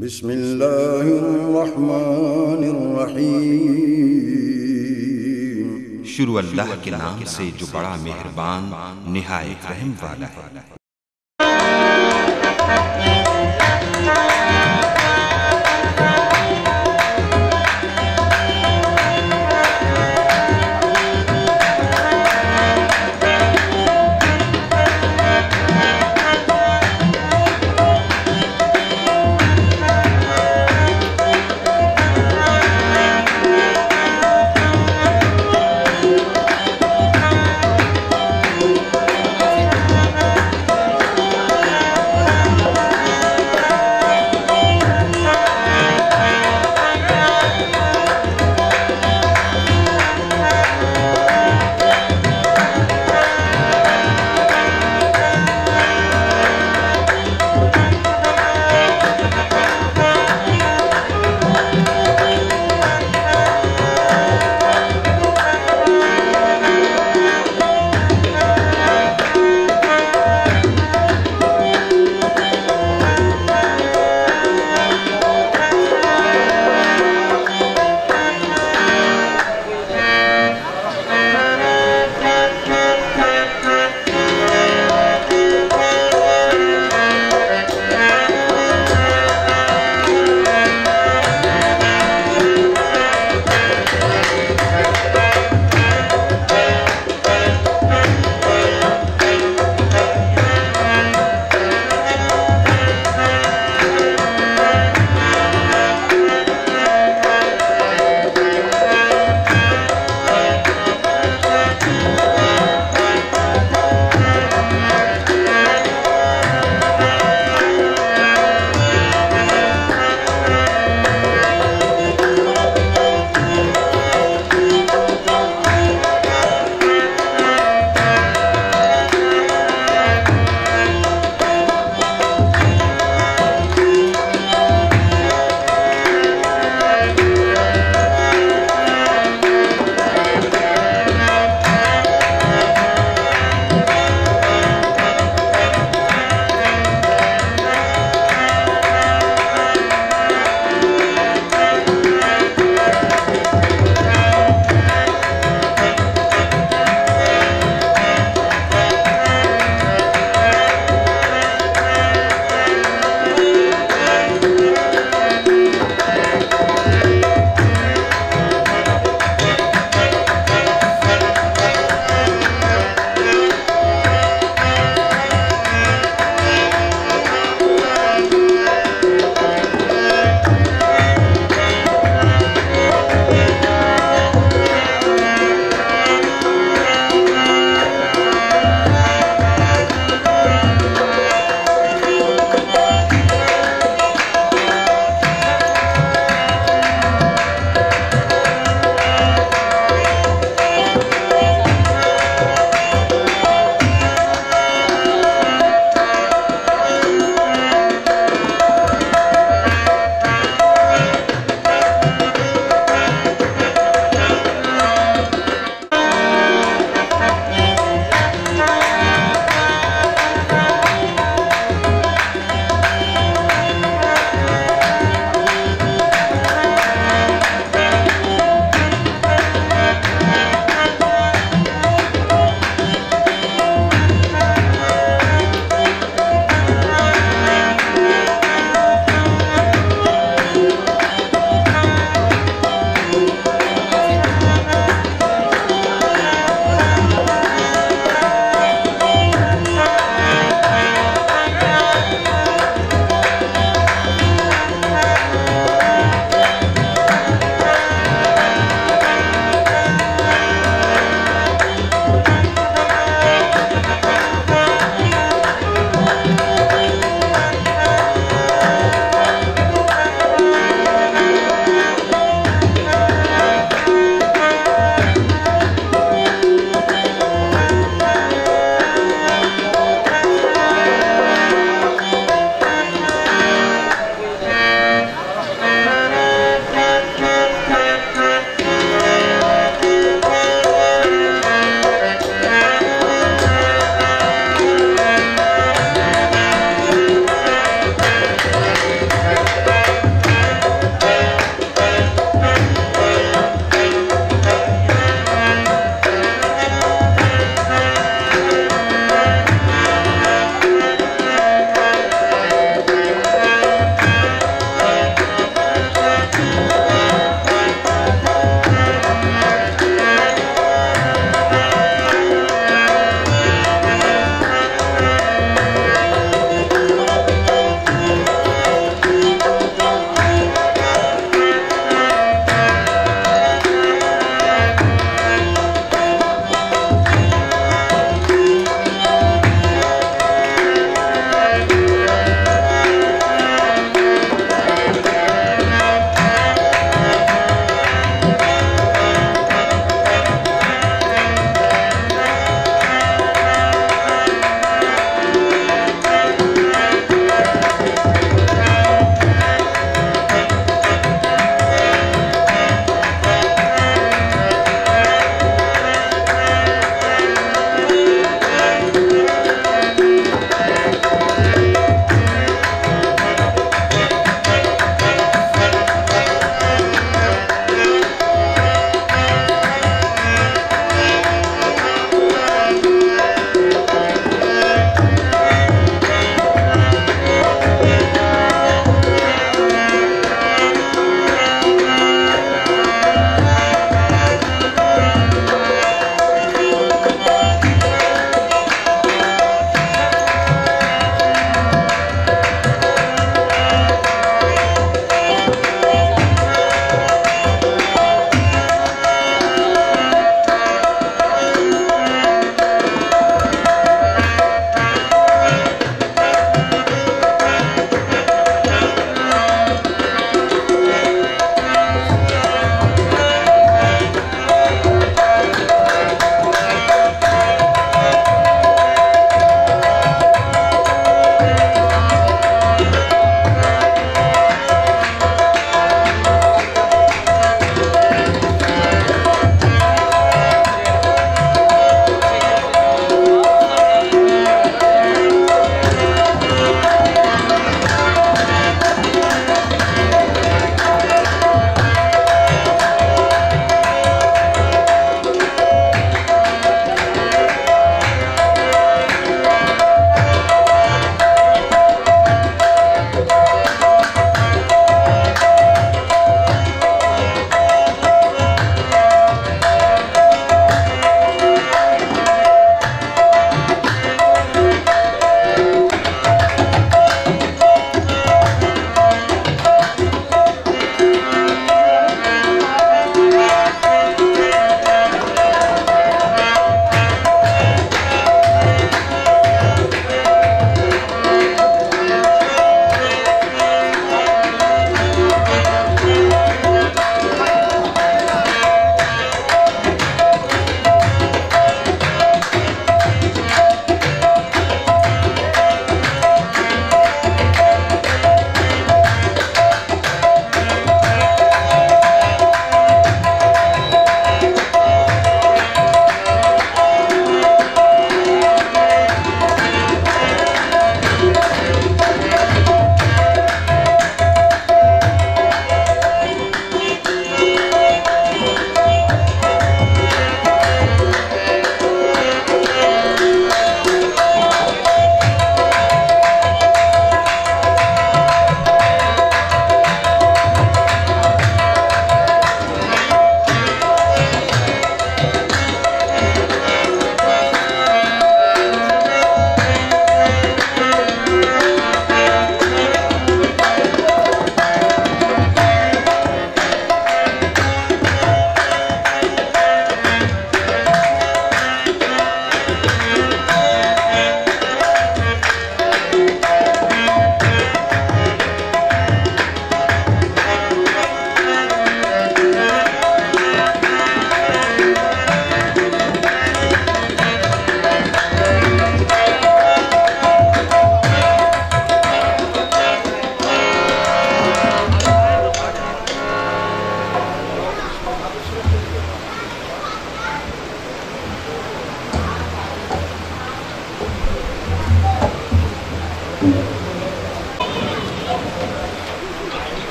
بسم الله الرحمن الرحيم. شروع اللہ کے نام سے جو بڑا مہربان، نہایت رحم والا ہے۔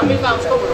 Não, me dá, por.